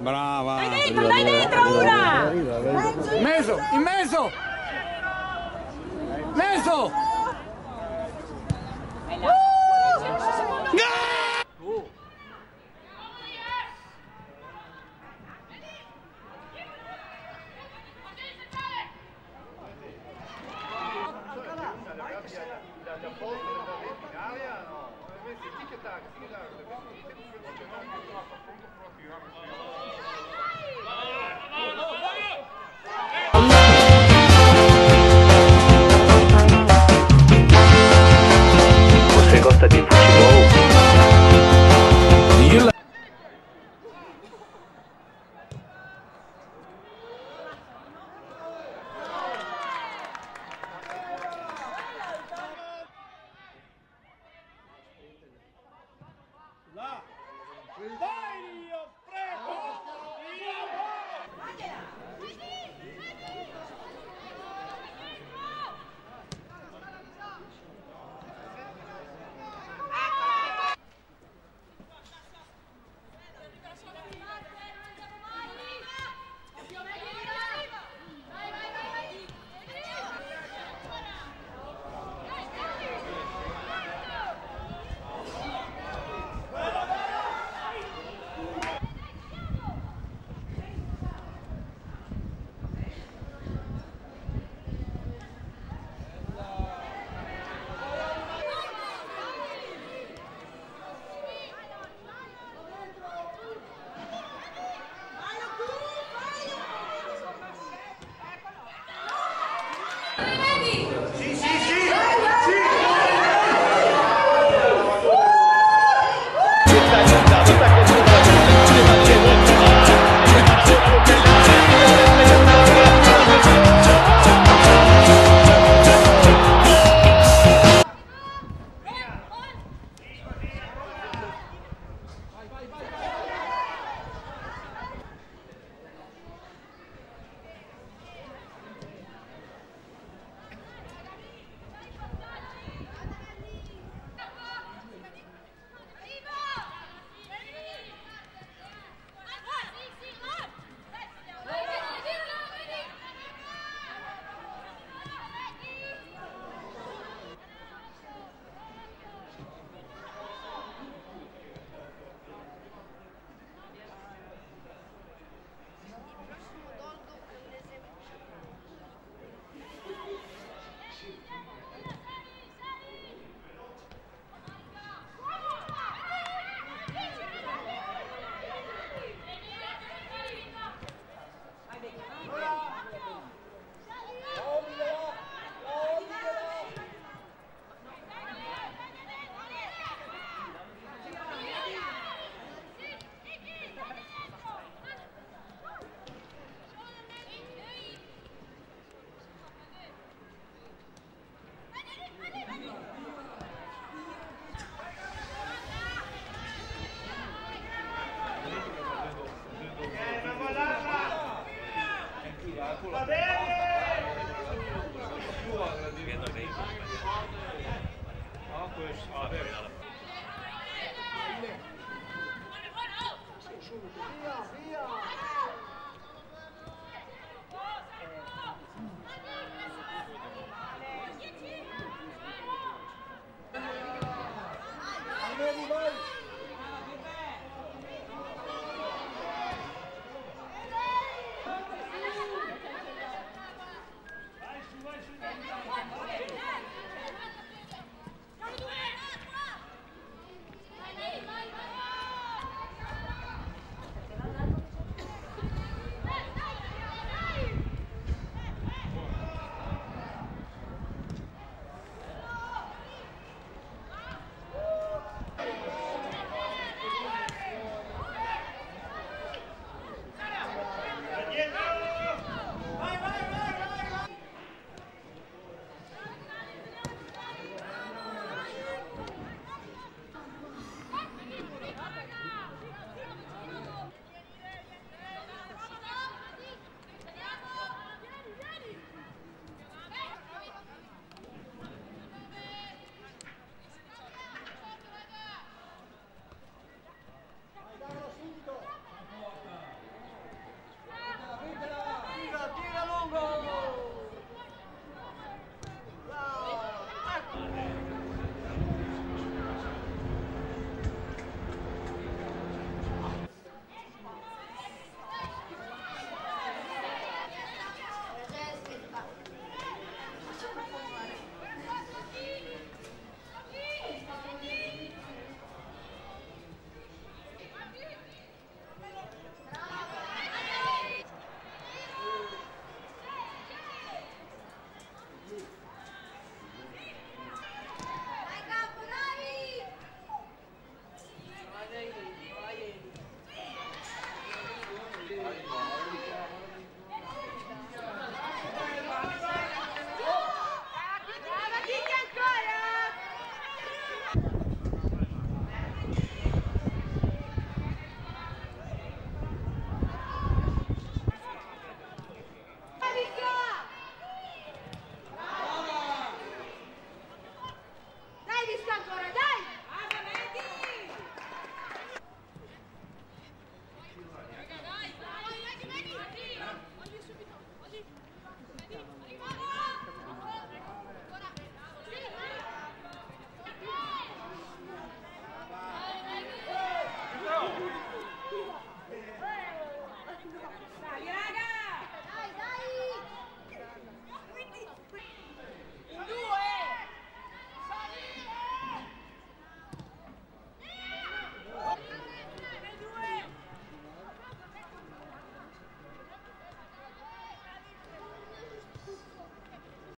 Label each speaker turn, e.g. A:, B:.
A: Brava.
B: Dai dentro, dai dentro ora!
C: Meso, in mezzo! Meso!
D: تاكسي لا 20 كيلو جنان 10 فندق راسي mesmo,
C: vai!